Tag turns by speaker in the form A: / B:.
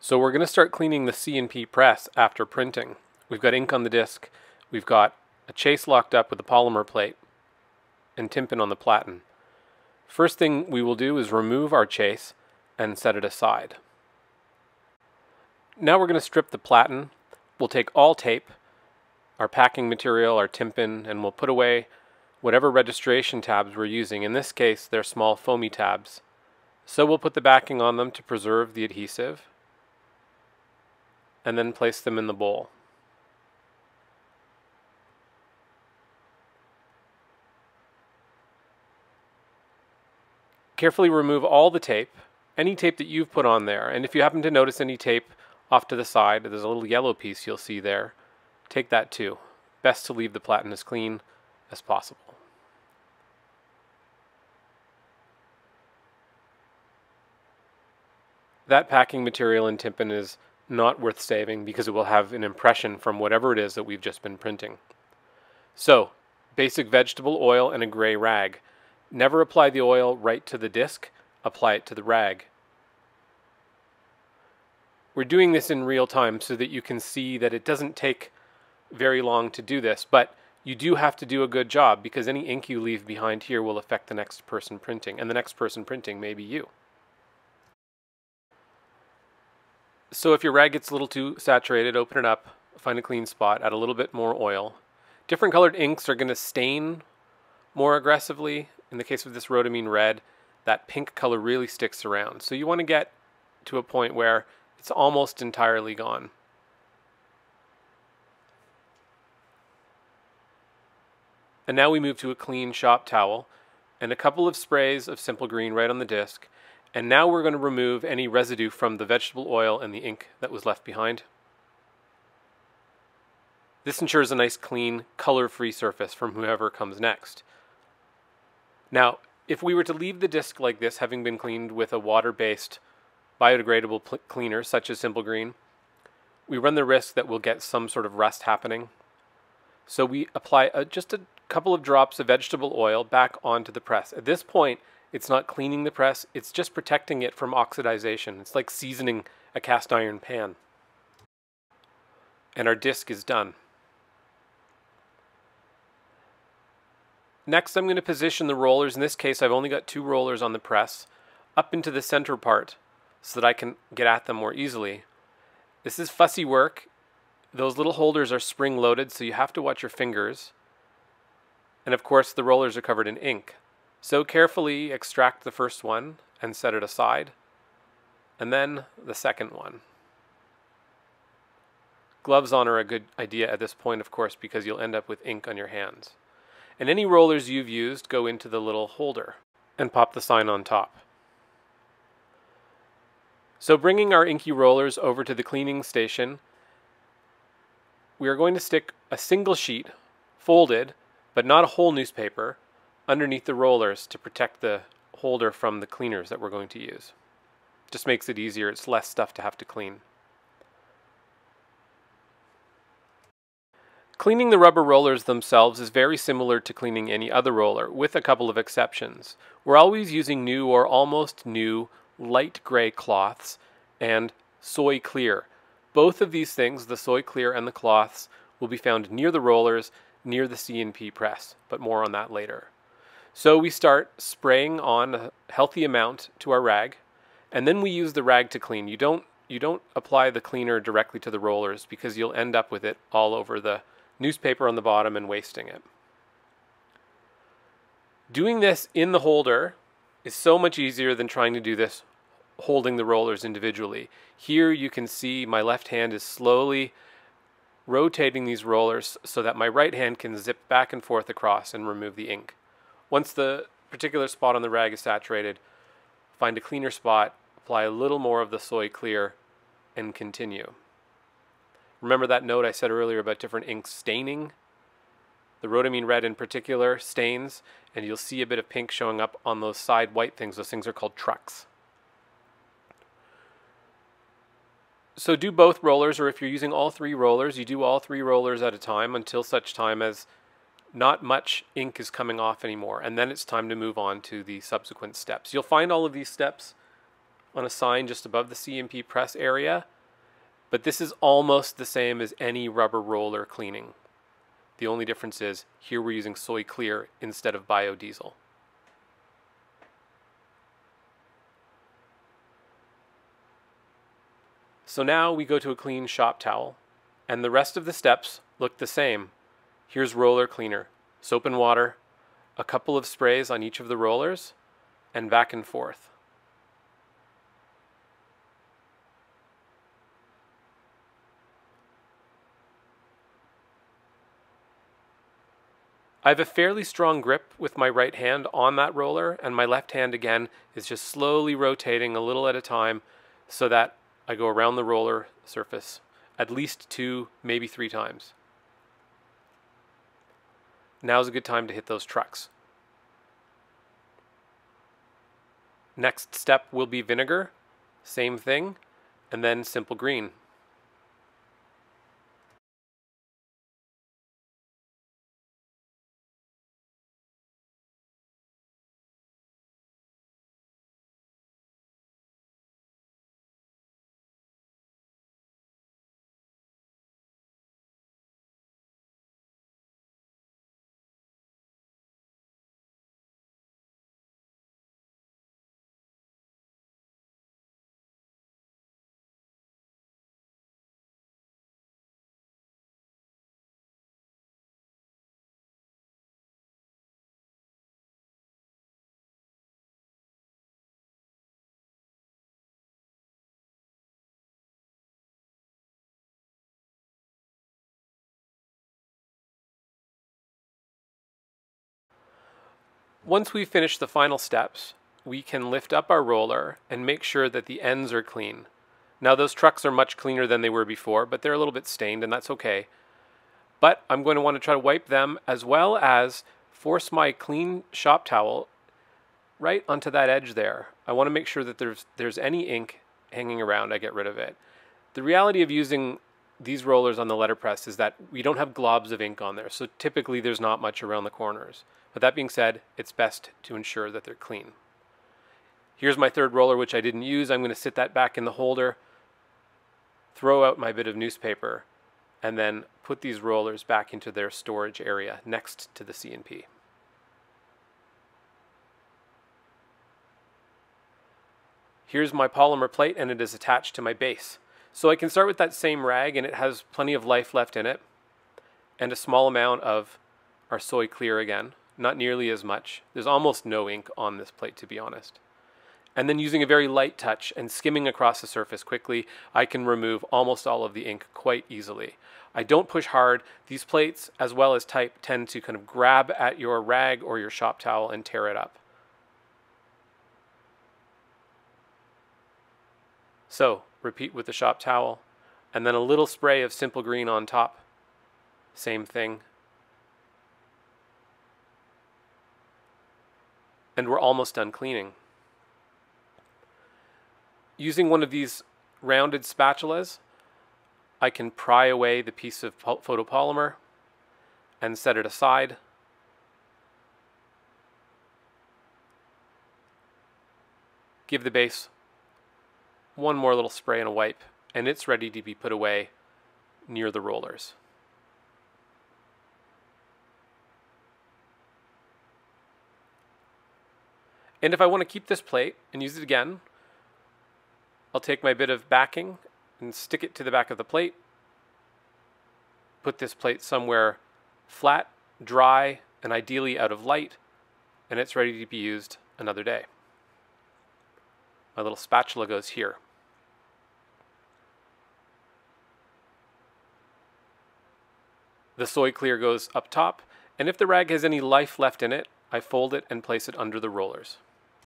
A: So we're going to start cleaning the C&P press after printing. We've got ink on the disc, we've got a chase locked up with a polymer plate, and tympan on the platen. First thing we will do is remove our chase and set it aside. Now we're going to strip the platen. We'll take all tape, our packing material, our tympan, and we'll put away whatever registration tabs we're using. In this case, they're small foamy tabs. So we'll put the backing on them to preserve the adhesive and then place them in the bowl. Carefully remove all the tape, any tape that you've put on there, and if you happen to notice any tape off to the side, there's a little yellow piece you'll see there, take that too. Best to leave the platen as clean as possible. That packing material in tympan is not worth saving because it will have an impression from whatever it is that we've just been printing. So, basic vegetable oil and a gray rag. Never apply the oil right to the disc, apply it to the rag. We're doing this in real time so that you can see that it doesn't take very long to do this, but you do have to do a good job because any ink you leave behind here will affect the next person printing, and the next person printing may be you. So if your rag gets a little too saturated, open it up, find a clean spot, add a little bit more oil. Different colored inks are going to stain more aggressively. In the case of this rhodamine red, that pink color really sticks around. So you want to get to a point where it's almost entirely gone. And now we move to a clean shop towel and a couple of sprays of simple green right on the disc and now we're going to remove any residue from the vegetable oil and the ink that was left behind. This ensures a nice clean, color-free surface from whoever comes next. Now, if we were to leave the disc like this, having been cleaned with a water-based biodegradable cleaner such as Simple Green, we run the risk that we'll get some sort of rust happening. So we apply a, just a couple of drops of vegetable oil back onto the press. At this point, it's not cleaning the press, it's just protecting it from oxidization. It's like seasoning a cast iron pan. And our disc is done. Next, I'm going to position the rollers. In this case, I've only got two rollers on the press up into the center part so that I can get at them more easily. This is fussy work. Those little holders are spring loaded, so you have to watch your fingers. And of course, the rollers are covered in ink. So carefully extract the first one and set it aside, and then the second one. Gloves on are a good idea at this point, of course, because you'll end up with ink on your hands. And any rollers you've used go into the little holder and pop the sign on top. So bringing our inky rollers over to the cleaning station, we are going to stick a single sheet, folded, but not a whole newspaper, underneath the rollers to protect the holder from the cleaners that we're going to use. Just makes it easier, it's less stuff to have to clean. Cleaning the rubber rollers themselves is very similar to cleaning any other roller, with a couple of exceptions. We're always using new or almost new light gray cloths and soy clear. Both of these things, the soy clear and the cloths, will be found near the rollers, near the C&P press, but more on that later. So we start spraying on a healthy amount to our rag, and then we use the rag to clean. You don't you don't apply the cleaner directly to the rollers because you'll end up with it all over the newspaper on the bottom and wasting it. Doing this in the holder is so much easier than trying to do this holding the rollers individually. Here you can see my left hand is slowly rotating these rollers so that my right hand can zip back and forth across and remove the ink. Once the particular spot on the rag is saturated, find a cleaner spot, apply a little more of the soy clear, and continue. Remember that note I said earlier about different inks staining? The rhodamine red in particular stains, and you'll see a bit of pink showing up on those side white things. Those things are called trucks. So do both rollers, or if you're using all three rollers, you do all three rollers at a time until such time as not much ink is coming off anymore, and then it's time to move on to the subsequent steps. You'll find all of these steps on a sign just above the C&P press area, but this is almost the same as any rubber roller cleaning. The only difference is here we're using soy clear instead of biodiesel. So now we go to a clean shop towel, and the rest of the steps look the same. Here's roller cleaner, soap and water, a couple of sprays on each of the rollers, and back and forth. I have a fairly strong grip with my right hand on that roller, and my left hand again is just slowly rotating a little at a time so that I go around the roller surface at least two, maybe three times. Now's a good time to hit those trucks. Next step will be vinegar, same thing, and then simple green. Once we finish the final steps, we can lift up our roller and make sure that the ends are clean. Now those trucks are much cleaner than they were before, but they're a little bit stained and that's okay. But I'm going to want to try to wipe them as well as force my clean shop towel right onto that edge there. I want to make sure that there's there's any ink hanging around, I get rid of it. The reality of using these rollers on the letterpress is that we don't have globs of ink on there, so typically there's not much around the corners. But that being said, it's best to ensure that they're clean. Here's my third roller, which I didn't use. I'm going to sit that back in the holder, throw out my bit of newspaper, and then put these rollers back into their storage area next to the C&P. Here's my polymer plate and it is attached to my base. So I can start with that same rag and it has plenty of life left in it and a small amount of our soy clear again not nearly as much. There's almost no ink on this plate, to be honest. And then using a very light touch and skimming across the surface quickly, I can remove almost all of the ink quite easily. I don't push hard. These plates, as well as type, tend to kind of grab at your rag or your shop towel and tear it up. So, repeat with the shop towel, and then a little spray of simple green on top. Same thing. and we're almost done cleaning. Using one of these rounded spatulas, I can pry away the piece of photopolymer and set it aside. Give the base one more little spray and a wipe, and it's ready to be put away near the rollers. And if I want to keep this plate and use it again, I'll take my bit of backing and stick it to the back of the plate. Put this plate somewhere flat, dry, and ideally out of light, and it's ready to be used another day. My little spatula goes here. The soy clear goes up top, and if the rag has any life left in it, I fold it and place it under the rollers.